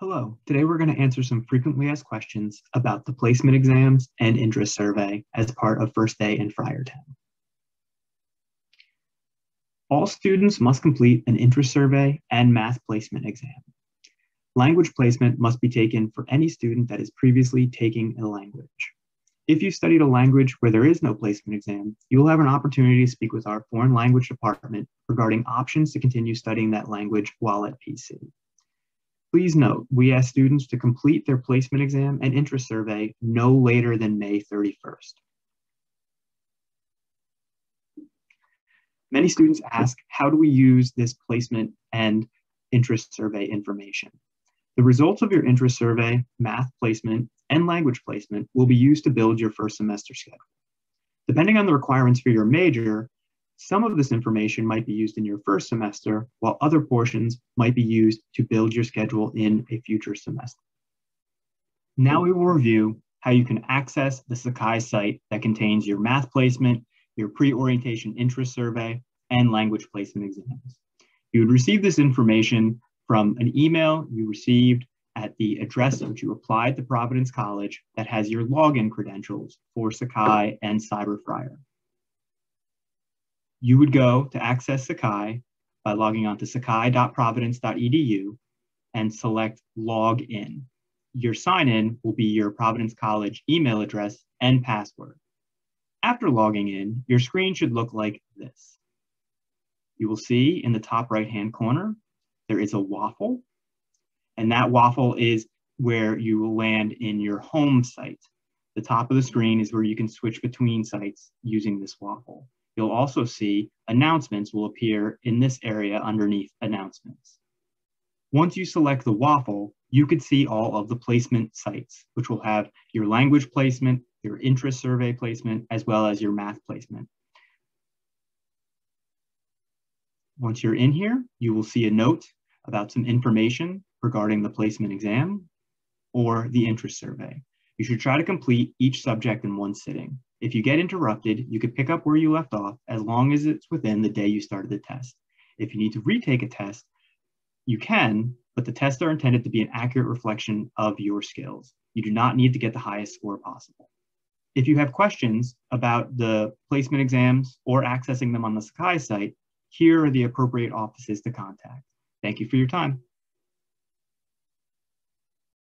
Hello, today we're going to answer some frequently asked questions about the placement exams and interest survey as part of First Day in Friartown. All students must complete an interest survey and math placement exam. Language placement must be taken for any student that is previously taking a language. If you studied a language where there is no placement exam, you will have an opportunity to speak with our foreign language department regarding options to continue studying that language while at PC. Please note, we ask students to complete their placement exam and interest survey no later than May 31st. Many students ask, how do we use this placement and interest survey information? The results of your interest survey, math placement, and language placement will be used to build your first semester schedule. Depending on the requirements for your major, some of this information might be used in your first semester, while other portions might be used to build your schedule in a future semester. Now we will review how you can access the Sakai site that contains your math placement, your pre-orientation interest survey, and language placement exams. You would receive this information from an email you received at the address which you applied to Providence College that has your login credentials for Sakai and CyberFriar. You would go to access Sakai by logging on to sakai.providence.edu and select log in. Your sign in will be your Providence College email address and password. After logging in, your screen should look like this. You will see in the top right hand corner there is a waffle, and that waffle is where you will land in your home site. The top of the screen is where you can switch between sites using this waffle. You'll also see announcements will appear in this area underneath announcements. Once you select the waffle, you could see all of the placement sites, which will have your language placement, your interest survey placement, as well as your math placement. Once you're in here, you will see a note about some information regarding the placement exam or the interest survey. You should try to complete each subject in one sitting. If you get interrupted, you could pick up where you left off as long as it's within the day you started the test. If you need to retake a test, you can, but the tests are intended to be an accurate reflection of your skills. You do not need to get the highest score possible. If you have questions about the placement exams or accessing them on the Sakai site, here are the appropriate offices to contact. Thank you for your time.